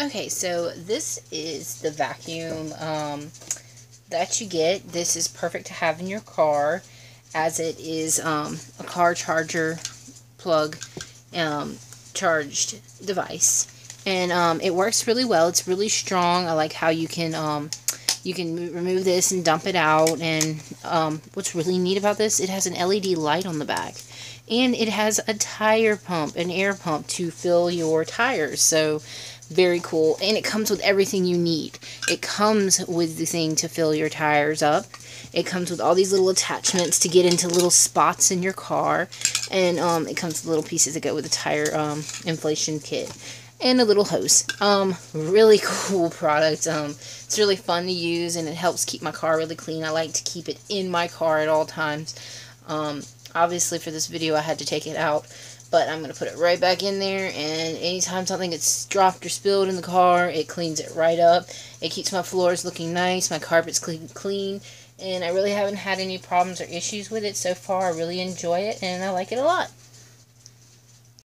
Okay, so this is the vacuum um, that you get. This is perfect to have in your car as it is um, a car charger plug um, charged device. And um, it works really well. It's really strong. I like how you can um, you can remove this and dump it out. And um, what's really neat about this, it has an LED light on the back. And it has a tire pump, an air pump to fill your tires. So very cool. And it comes with everything you need. It comes with the thing to fill your tires up. It comes with all these little attachments to get into little spots in your car. And um, it comes with little pieces that go with the tire um, inflation kit. And a little hose. Um, really cool product. Um, it's really fun to use and it helps keep my car really clean. I like to keep it in my car at all times. Um, obviously for this video I had to take it out but I'm going to put it right back in there and anytime something gets dropped or spilled in the car it cleans it right up. It keeps my floors looking nice my carpets clean, clean and I really haven't had any problems or issues with it so far. I really enjoy it and I like it a lot